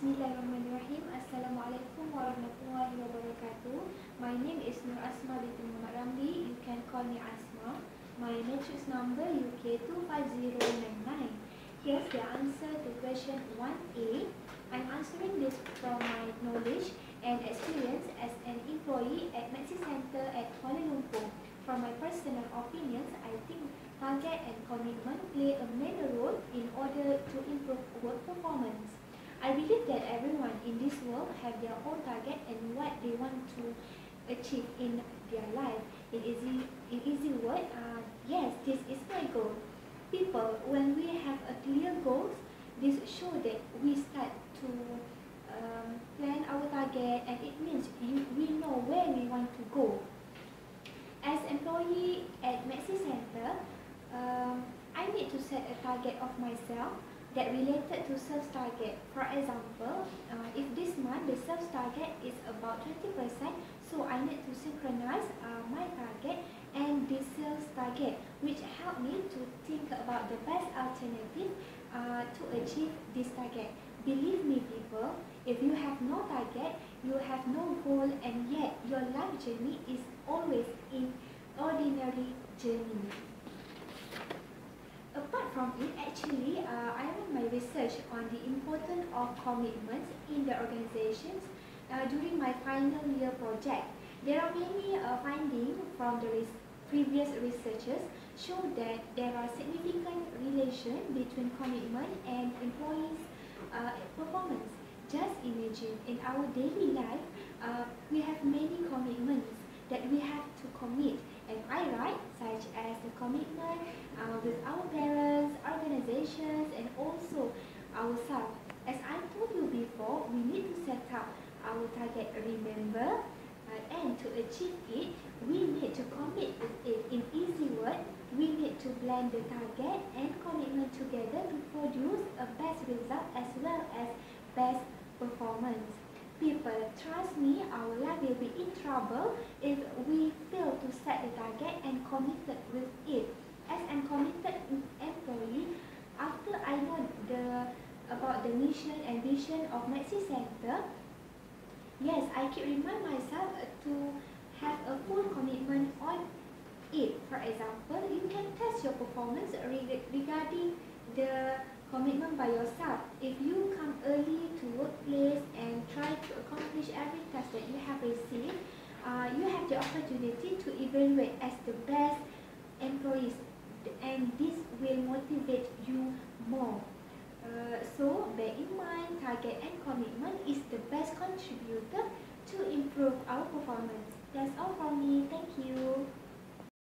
Bismillahirrahmanirrahim. Assalamualaikum warahmatullahi wabarakatuh. My name is Nur Asma binti Muhammad Ramli. You can call me Asma. My matrix number UK25099. Here's the answer to question 1A. I'm answering this from my knowledge and experience as an employee at Maxi Center at Kuala Lumpur. From my personal opinions, I think target and commitment play a major role in order to improve work performance. In this world have their own target and what they want to achieve in their life. In easy, in easy word, uh, yes, this is my goal. People, when we have a clear goals, this show that we start to um, plan our target and it means you, we know where we want to go. As employee at Maxi Center, um, I need to set a target of myself that related to sales target. For example, uh, if this month the sales target is about 20%, so I need to synchronize uh, my target and the sales target, which help me to think about the best alternative uh, to achieve this target. Believe me people, if you have no target, you have no goal and yet your life journey is always in ordinary journey research on the importance of commitments in the organizations uh, during my final year project. There are many uh, findings from the res previous researchers show that there are significant relation between commitment and employees' uh, performance. Just imagine, in our daily life, uh, we have many commitments that we have to commit. Am I right? Such as the commitment uh, with our parents, organizations, up our target. Remember, uh, and to achieve it, we need to commit it. In easy words, we need to blend the target and commitment together to produce a best result as well as best performance. People, trust me, our life will be in trouble if we fail to set the target and committed with it as an committed employee, after I know the about the mission and vision of Maxi Center, yes, I keep remind myself to have a full commitment on it. For example, you can test your performance regarding the commitment by yourself. If you come early to workplace and try to accomplish every task that you have received, uh, you have the opportunity to evaluate as the best employees and this will motivate you more. Uh, so bear in mind target and commitment is the best contributor to improve our performance. That's all from me. Thank you.